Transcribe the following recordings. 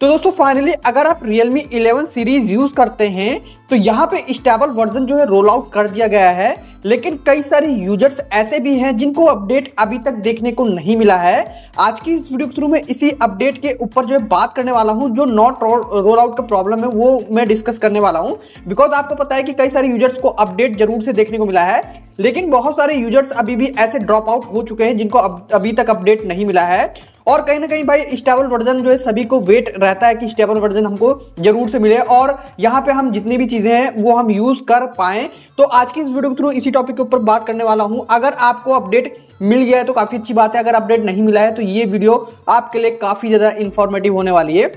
तो दोस्तों फाइनली अगर आप Realme 11 सीरीज़ यूज़ करते हैं तो यहाँ पे स्टेबल वर्जन जो है रोल आउट कर दिया गया है। लेकिन कई सारे यूज़र्स ऐसे भी हैं जिनको अपडेट अभी तक देखने को नहीं मिला है। आज की इस वीडियो के थ्रू में इसी अपडेट के ऊपर जो है बात करने वाला हूँ, जो नॉट रोल आउट का प्रॉब्लम है, वो मैं डिस्कस करने वाला हूँ। बिकॉज़ आपको पता है कि कई सारे यूज़र्स को अपडेट ज़रूर से देखने को मिला है, लेकिन बहुत सारे यूज़र्स अभी भी ऐसे ड्रॉप आउट हो चुके हैं जिनको अभी तक अपडेट नहीं मिला है। और कहीं ना कहीं भाई स्टेबल वर्जन जो है सभी को वेट रहता है कि स्टेबल वर्जन हमको ज़रूर से मिले और यहाँ पे हम जितनी भी चीज़ें हैं, वो हम यूज़ कर पाएँ। तो आज की इस वीडियो के थ्रू इसी टॉपिक के ऊपर बात करने वाला हूँ। अगर आपको अपडेट मिल गया है तो काफ़ी अच्छी बात है। अगर अपडेट नहीं मिला है तो ये वीडियो आपके लिए काफ़ी ज़्यादा इन्फॉर्मेटिव होने वाली है।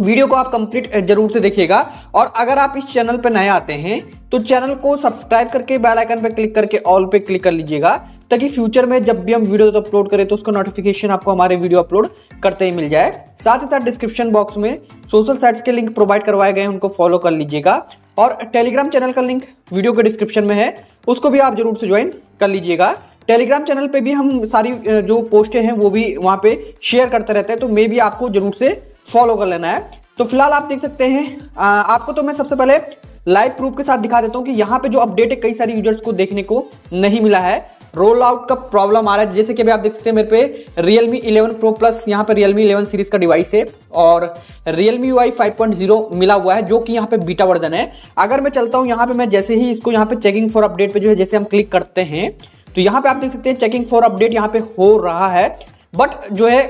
वीडियो को आप कंप्लीट ज़रूर से देखिएगा। और अगर आप इस चैनल पर नए आते हैं तो चैनल को सब्सक्राइब करके बेल आइकन पर क्लिक करके ऑल पे क्लिक कर लीजिएगा। ताकि फ्यूचर में जब भी हम वीडियो अपलोड करें तो उसका नोटिफिकेशन आपको हमारे वीडियो अपलोड करते ही मिल जाए। साथ ही साथ डिस्क्रिप्शन बॉक्स में सोशल साइट्स के लिंक प्रोवाइड करवाए गए हैं उनको फॉलो कर लीजिएगा। और टेलीग्राम चैनल का लिंक वीडियो के डिस्क्रिप्शन में है उसको भी आप ज़रूर से ज्वाइन कर लीजिएगा। टेलीग्राम चैनल पे भी हम सारी जो पोस्टें हैं वो भी वहाँ पे शेयर करते रहते हैं तो मे भी आपको ज़रूर से फॉलो कर लेना है। तो फ़िलहाल आप देख सकते हैं आ, आपको तो मैं सबसे पहले लाइव प्रूफ के साथ दिखा देता हूँ कि यहाँ पे जो अपडेट है कई सारे यूज़र्स को देखने को नहीं मिला है। रोल आउट का प्रॉब्लम आ रहा है। जैसे कि अभी आप देख सकते हैं मेरे पे Realme 11 Pro Plus, यहाँ पे Realme 11 सीरीज़ का डिवाइस है और Realme UI 5.0 मिला हुआ है, जो कि यहाँ पे बीटा वर्जन है। अगर मैं चलता हूँ यहाँ पे, मैं जैसे ही इसको यहाँ पे चेकिंग फॉर अपडेट पे जो है, जैसे हम क्लिक करते हैं तो यहाँ पे आप देख सकते हैं चेकिंग फॉर अपडेट यहाँ पे हो रहा है। बट जो है,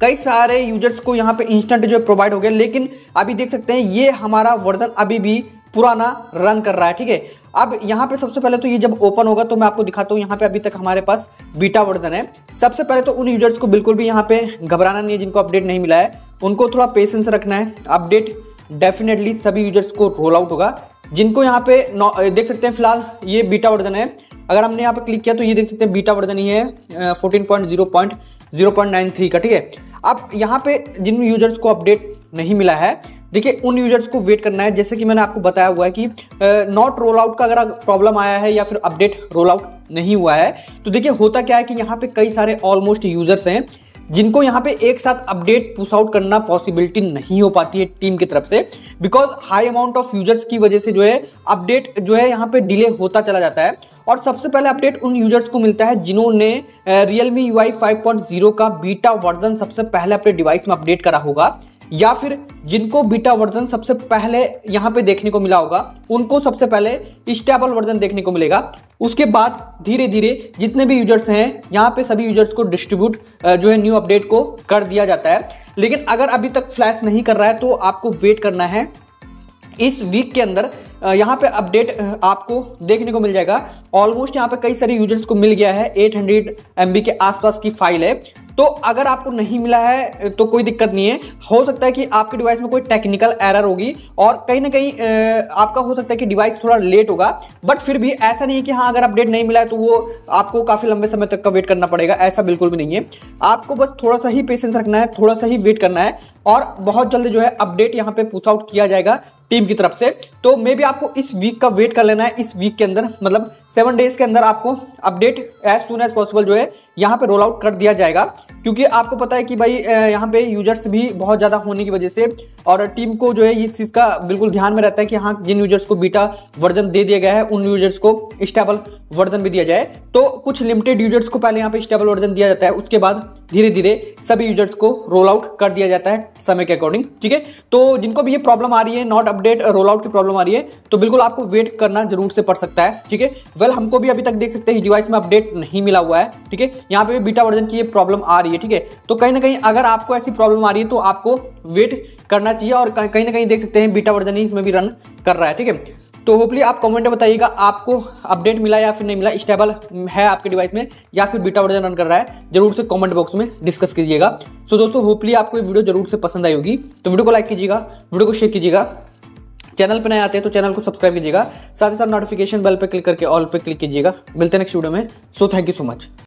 कई सारे यूज़र्स को यहाँ पे इंस्टेंट जो है प्रोवाइड हो गया, लेकिन अभी देख सकते हैं ये हमारा वर्जन अभी भी पुराना रन कर रहा है, ठीक है? अब यहाँ पे सबसे पहले तो ये जब ओपन होगा तो मैं आपको दिखाता हूँ, यहाँ पे अभी तक हमारे पास बीटा वर्जन है। सबसे पहले तो उन यूज़र्स को बिल्कुल भी यहाँ पे घबराना नहीं है जिनको अपडेट नहीं मिला है। उनको थोड़ा पेशेंस रखना है। अपडेट डेफिनेटली सभी यूज़र्स को रोल आउट होगा। जिनको यहाँ पे देख सकते हैं फ़िलहाल ये बीटा वर्जन है। अगर हमने यहाँ पे क्लिक किया तो ये देख सकते हैं बीटा वर्जन ही है fourteen point zero point zero point nine three का, ठीक है? अब यहाँ पे जिन यूज़र्स को अपडेट नहीं मिला है देखिए, उन यूज़र्स को वेट करना है। जैसे कि मैंने आपको बताया हुआ है कि नॉट रोल आउट का अगर प्रॉब्लम आया है या फिर अपडेट रोल आउट नहीं हुआ है तो देखिए, होता क्या है कि यहाँ पे कई सारे ऑलमोस्ट यूज़र्स हैं, जिनको यहाँ पे एक साथ अपडेट पुश आउट करना पॉसिबिलिटी नहीं हो पाती है टीम की तरफ़ से because high amount of users की वजह से जो है अपडेट जो है यहाँ पे डिले होता चला जाता है। और सबसे पहले अपडेट उन यूज़र्स को मिलता है जिन्होंने रियल मी यू आई का बीटा वर्जन सबसे पहले अपने डिवाइस में अपडेट करा होगा। या फिर जिनको बीटा वर्जन सबसे पहले यहाँ पे देखने को मिला होगा, उनको सबसे पहले स्टेबल वर्जन देखने को मिलेगा। उसके बाद धीरे धीरे जितने भी यूज़र्स हैं, यहाँ पे सभी यूज़र्स को डिस्ट्रीब्यूट जो है न्यू अपडेट को कर दिया जाता है। लेकिन अगर अभी तक फ्लैश नहीं कर रहा है तो आपको वेट करना है। इस वीक के अंदर यहाँ पे अपडेट आपको देखने को मिल जाएगा। ऑलमोस्ट यहाँ पे कई सारे यूज़र्स को मिल गया है 800 हंड्रेड के आसपास की फ़ाइल है। तो अगर आपको नहीं मिला है तो कोई दिक्कत नहीं है। हो सकता है कि आपके डिवाइस में कोई टेक्निकल एरर होगी और कहीं ना कहीं आपका हो सकता है कि डिवाइस थोड़ा लेट होगा। बट फिर भी ऐसा नहीं है कि हाँ अगर अपडेट नहीं मिला है तो वो आपको काफ़ी लंबे समय तक का वेट करना पड़ेगा। ऐसा बिल्कुल भी नहीं है। आपको बस थोड़ा सा ही पेशेंस रखना है, थोड़ा सा ही वेट करना है और बहुत जल्द जो है अपडेट यहाँ पे पुश आउट किया जाएगा। टीम की तरफ़ से। तो मे भी आपको इस वीक का वेट कर लेना है, इस वीक के अंदर मतलब सेवन डेज़ के अंदर आपको update as soon as possible जो है, यहाँ पे रोल आउट कर दिया जाएगा। क्योंकि आपको पता है कि भाई यहाँ पे यूज़र्स भी बहुत ज़्यादा होने की वजह से और टीम को जो है इस चीज़ का बिल्कुल ध्यान में रहता है कि हाँ जिन यूज़र्स को बीटा वर्जन दे दिया गया है, उन यूज़र्स को स्टेबल वर्जन भी दिया जाए। तो कुछ लिमिटेड यूज़र्स को पहले यहाँ पे स्टेबल वर्जन दिया जाता है, उसके बाद धीरे धीरे सभी यूज़र्स को रोल आउट कर दिया जाता है समय के अकॉर्डिंग ठीक है? तो जिनको भी ये प्रॉब्लम आ रही है नॉट अपडेट रोल आउट की प्रॉब्लम आ रही है तो बिल्कुल आपको वेट करना ज़रूर से पड़ सकता है, ठीक है? वेल हमको भी अभी तक देख सकते हैं डिवाइस में अपडेट नहीं मिला हुआ है, ठीक है? यहाँ पे भी बीटा वर्जन की ये प्रॉब्लम आ रही है। ठीक है? तो कहीं ना कहीं अगर आपको ऐसी प्रॉब्लम आ रही है तो आपको वेट करना चाहिए और कहीं ना कहीं देख सकते हैं बीटा वर्जन ही इसमें भी रन कर रहा है, ठीक है? तो होपली आप कमेंट में बताइएगा, आपको अपडेट मिला या फिर नहीं मिला स्टेबल है आपके डिवाइस में, या फिर बीटा वर्जन रन कर रहा है, ज़रूर से कमेंट बॉक्स में डिस्कस कीजिएगा। सो दोस्तों होपली आपको ये वीडियो ज़रूर से पसंद आई होगी। तो वीडियो को लाइक कीजिएगा वीडियो को शेयर कीजिएगा। चैनल पर नए आते हैं तो चैनल को सब्सक्राइब कीजिएगा। साथ ही साथ नोटिफिकेशन बेल पर क्लिक करके ऑल पे क्लिक कीजिएगा। मिलते हैं नेक्स्ट वीडियो में। So thank you so much